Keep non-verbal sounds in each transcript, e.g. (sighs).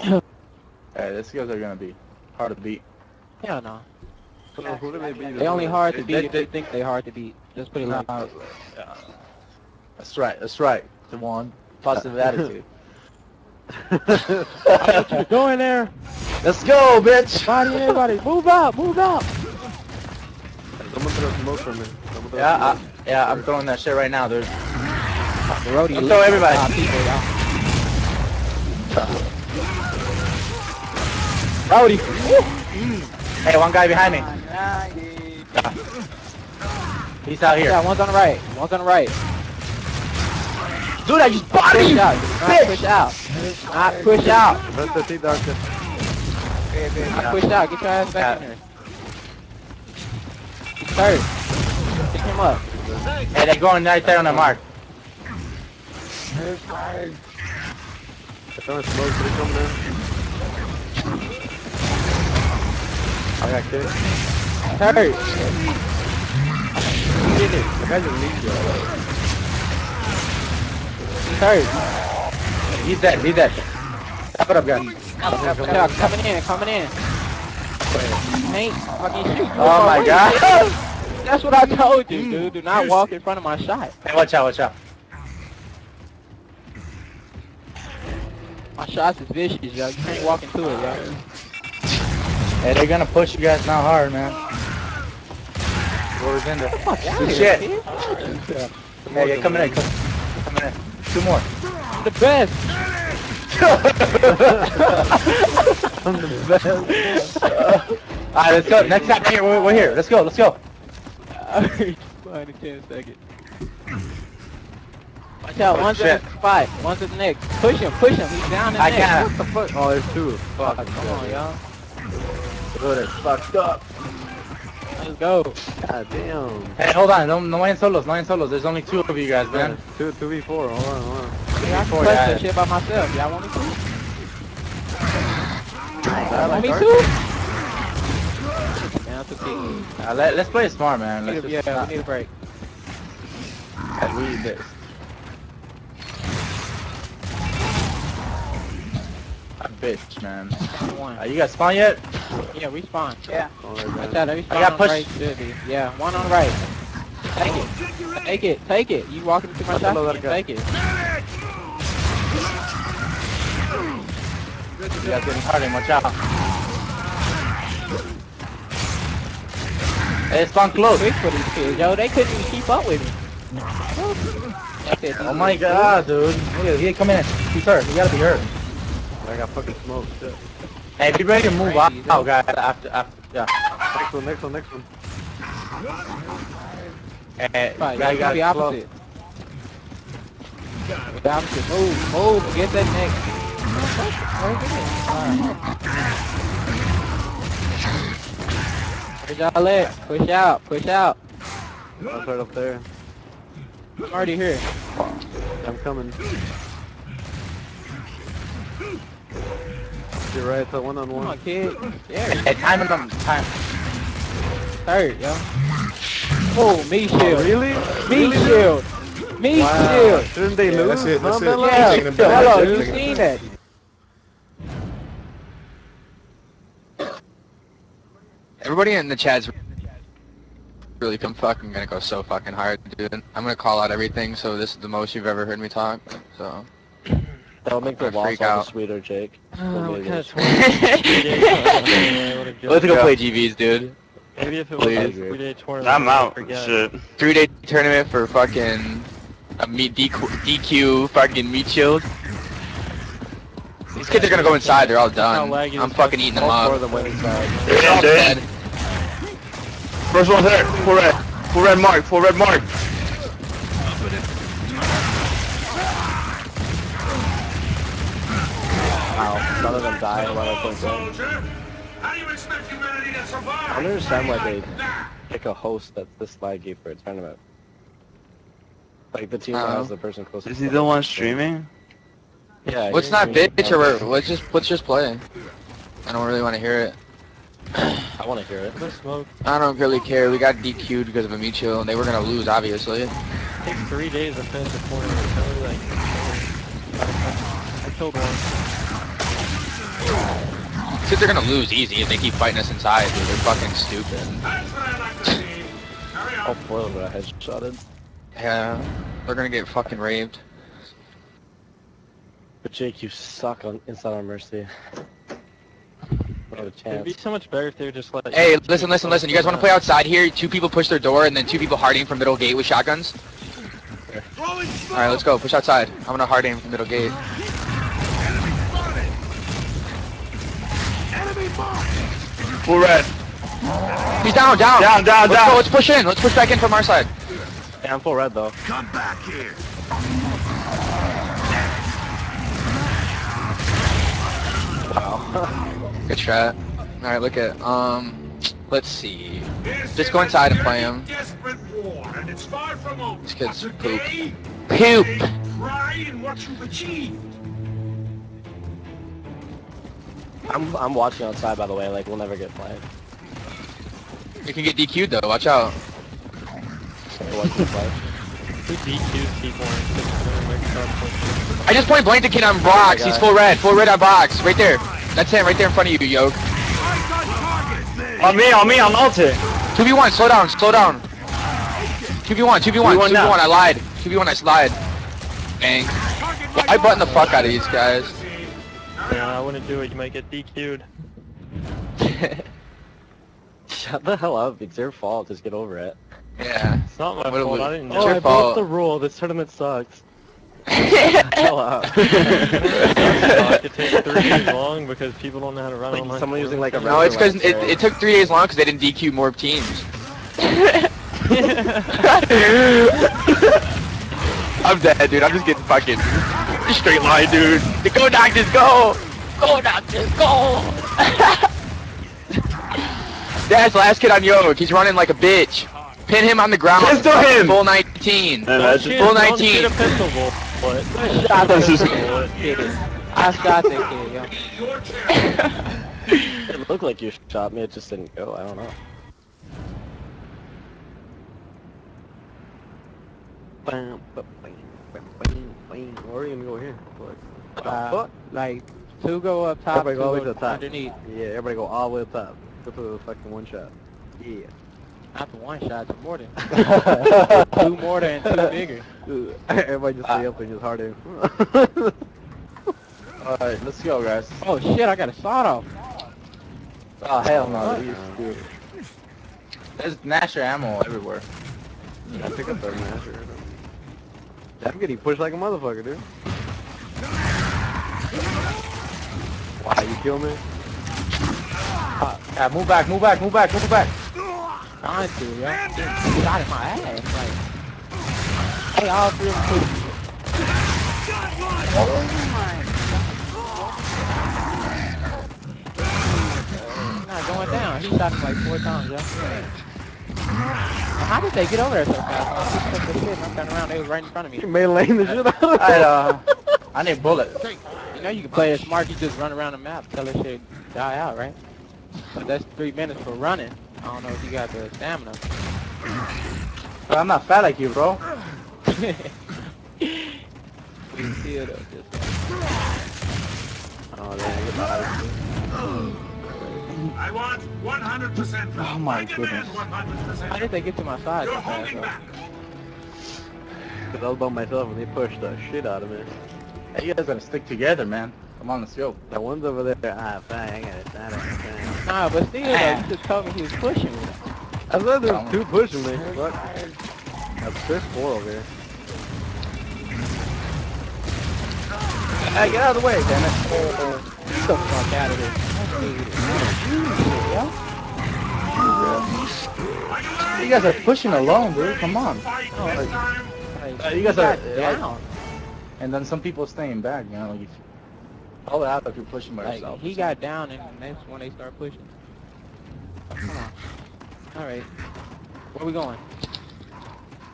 Hey, the skills are gonna be hard to beat. Yeah, no. So who do they beat? They only hard to They- beat if they- they think they hard to beat. Just put it like Uh, uh, that's right. That's right. The one positive (laughs) attitude. that. Go in there. Let's go, bitch. Body everybody. Move up. Move up. Someone throw smoke from me. Throw Yeah, I, smoke. yeah. I'm throwing that shit right now, dude. The roadie. Let's throw everybody. Five people, y'all. Rowdy. Hey, one guy behind me. He's out here. Yeah, one's on the right. One's on the right. Dude, I just Push bodied out. you. Do Not push out. Not push out. That's the Not push out. Get your ass back in there. Third. Pick him up. Hey, they're going right there on the mark. I found smoke. They coming in. I got kicked. Third. The guy's a lead, yo. Third. He's dead. He's dead. Wrap it up, guys. Yeah, coming in. Coming in. Ain't fucking shoot. Oh my god. That's what I told you, dude. Do not mm. walk in front of my shot. Hey, watch out, watch out. My shots is vicious, yo. You can't walk into it, yo. Hey, they're gonna push you guys now hard, man. Whoever's in there. Good here, shit. kid. Hey, yeah, coming in, come, coming in. Two more. I'm the best. (laughs) I'm the best. Alright, let's go. Next time, here, we're, we're here. Let's go, let's go. (laughs) Behind the 10 seconds. Watch out, Oh, one's shit. in the spot, one's in the next. Push him, push him, he's down in the I next. can't. What the fuck? Oh, there's two. Fuck. Come on, y'all. Dude, it's fucked up. Let's go. God damn. Hey, hold on. No, no vayan solos, no vayan solos. There's only two of you guys, man. Two, two v four. Hold on, hold on. Yeah, I can Before clutch that. that shit by myself. Y'all want me to? I Want me like to? Man, that's okay. Uh, let, let's play it smart, man. We Let's need- just Yeah, not, we need a break. we bitch, man. One. Uh, you guys spawn yet? Yeah, respawn. Yeah. Oh, there Watch goes. got pushed. right. Should be. Yeah, one on the right. Take it. Take it. Take it. You walking into my Let shot, the you loader can go. take it. You guys getting hard, watch out. Hey, spawn close. Quick for these kids, yo. They couldn't even keep up with me. That's it, Oh my god, dude. Look at he come in. He's hurt. He gotta be hurt. I got fucking smoke. Shit. Hey, be ready to move out, Crazy, out, guys. After, after, yeah. Next one, next one, next one. Hey, Right, guy you got be close. opposite. The opposite. Move, move, get that next. Where's y'all at? Push out, push out. That's right up there. I'm already here. I'm coming. You're right, it's a one on Come on, one. kid. Yeah. Hey, time them, time. third, yo. Oh, me oh, shield. really? Me shield. Me Wow. shield. Shouldn't they Yeah, lose? that's it, that's Huh, it. Bella? Yeah, Taking it hello, you Taking seen back. that? Everybody in the chat's really I'm fucking gonna go so fucking hard, dude. I'm gonna call out everything, so this is the most you've ever heard me talk. So. That'll make the I loss all the sweeter, Jake. (sighs) Uh, Maybe what kind of (laughs) (laughs) Let's go play (laughs) GVs, dude. Maybe if it Please. was a three-day tournament. I'm out. Shit. Three day tournament for fucking a meat DQ, DQ fucking meat shield. These kids are gonna go inside. They're all done. I'm fucking eating them All up. of them went. They're Dead. dead. First one's there. Full red. Full red mark. Full red mark. Wow, none of them died while I played them. I don't understand why they pick a host that's this laggy for a tournament. Like the team that Uh-huh. has the person closest. Is to he the one streaming? Yeah. Let's he's not streaming. bitch or we're- let's just let's just play. I don't really want to hear it. I want to hear it. I don't really care. We got DQ'd because of a meat shield, and they were gonna lose, obviously. It takes three days to finish the tournament. It's only like I killed one. Dude, they're gonna lose easy if they keep fighting us inside, dude. They're fucking stupid. Oh, boy, got headshotted. Yeah, they're gonna get fucking raved. But Jake, you suck on inside on Mercy. Not a It'd be so much better if they were just like. Hey, listen, listen, listen. You guys want to play outside here? Two people push their door, and then two people hard aim from middle gate with shotguns. All right, let's go. Push outside. I'm gonna hard aim from middle gate. Full red. He's down, down. Down, down, let's down. go. Let's push in. Let's push back in from our side. Yeah, I'm full red though. Come back here. Wow. (laughs) Good shot. All right, look at um. Let's see. Just go inside and play him. Desperate war, and it's far from over. This kid's But poop. Poop. I'm I'm watching outside by the way. Like we'll never get flanked. You can get DQ'd though. Watch out. We're watching inside. Who DQs people and puts them in their car pushing? I just point blank the kid on box. Oh He's full red. Full red on box. Right there. That's him. Right there in front of you, Yoke. On me, on me, I'm ulted. 2v1, slow down, slow down. 2v1, 2v1, 2v1, now. I lied. 2v1, I lied. Bang. I button the fuck out of these guys. Yeah, I wouldn't do it. You might get DQ'd. (laughs) Shut the hell up. It's your fault. Just get over it. yeah. It's not my What- fault. what- I didn't It's know. your oh, I fault. broke the rule. This tournament sucks. (laughs) hell up. (laughs) it takes three days long because people don't know how to run Like, online. someone using, like, a No, it's because it, it took three days long because they didn't DQ more teams. I'm dead, dude. I'm just getting fucking straight line, dude. Go, Doctors, go! Go, Doctors, go! (laughs) That's last kid on Yoke. He's running like a bitch. Pin him on the ground. Pistol him! Full 19. Imagine. Full Don't shoot 19. a pistol bullet. Shot This kid. I shot that kid, yo. (laughs) It looked like you shot me. It just didn't go. I don't know. Bam, bam, bang, bang. Where are you gonna go here? What the Uh, fuck? like two go up top, Everybody two go all the way go to the top. underneath. Yeah, everybody go all the way up top. Go to the fucking one shot. Yeah. Not the one shot, it's more than (laughs) two more than two bigger. (laughs) everybody just stay Uh, up and just hard aim. (laughs) Alright, let's go, guys. Oh shit, I got a sawed off. Oh, hell no. you stupid. There's Gnasher ammo everywhere. I pick up their master. I'm getting pushed like a motherfucker, dude. Why you kill me? Yeah, move back, move back, move back, move back. Trying to, yo. Shot in my ass, like. Hey, all three of them pushed me. He's not going down. He shot him like four times, yo. How did they get over there so fast? I picked up the shit and I turned around, they was right in front of me. You meleeing the shit out of I, uh, (laughs) I need bullets. You know you can play it smart, you just run around the map, tell that shit die out, right? But that's three minutes for running. I don't know if you got the stamina. But I'm not fat like you, bro. we still though, just Oh, man, get my I want 100%. Oh, my I goodness. 100%. How did they get to my side You're so holding though? back. Cause I was by myself and they pushed the shit out of me. Hey, you guys gotta stick together, man. Come on, let's go. That one's over there. Ah, fang, I got it. fang. Nah, but still though, you just told me he was pushing me. I thought there was two pushing me. Fuck. That's- There's four over here. Hey, get out of the way, damn it. Get the fuck out of here. You guys are pushing alone, dude. Come on. Fight Oh, this. Like, Uh, you guys are- down. And then some people staying back, you know. Like if, all out if you're pushing by Like, yourself. he got down and that's when they start pushing. Come on. Alright. Where are we going?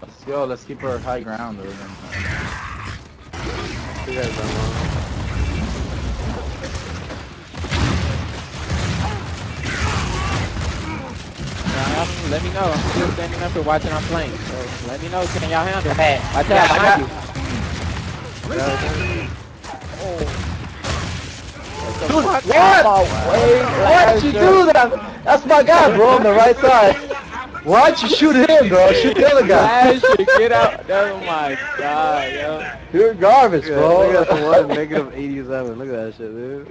Let's go. Let's keep our high ground, dude. Let me know. I'm still standing up here watching our flank. So let me know. Can y'all handle it? Hey, Watch yeah, I behind got- you. the Dude, fuck what? out my way, Why'd you do that? That's my guy, bro, on the right side. Why'd you shoot him, bro? Shoot the other guy. Lasher, get out. Oh my god, yo. You're garbage, Yeah, bro. look at the one negative 87. Look at that shit, dude.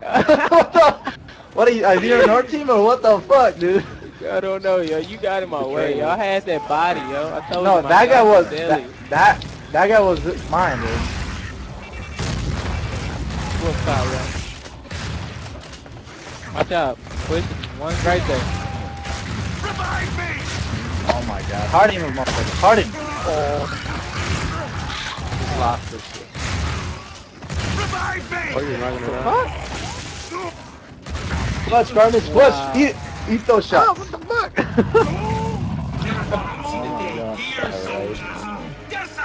(laughs) what the? What are you? Are you on our team or what the fuck, dude? I don't know, yo. You got in my way. Y'all had that body, yo. I told No, you. my that guy was that, that that guy was mine, dude. Full stop, yo. Watch out. Push. One's right there. Revive me! Oh my god. Hard him, motherfucker. Hard him. Lost this shit. Revive me! Oh, you're knocking it out. Clutch, garbage, Wow. clutch. Eat, eat those shots. Oh, what the fuck?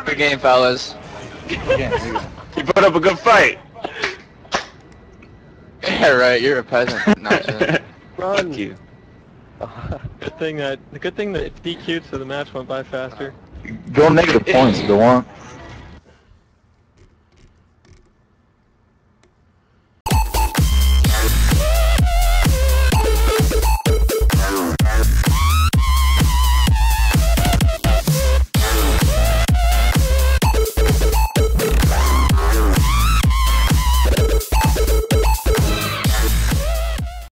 Good game, fellas. Again, here you. You put up a good fight. Yeah, right. You're a peasant. (laughs) Not Jin. Run. Fuck you. Good thing that the good thing that DQ'd so the match went by faster. Go negative points if you want.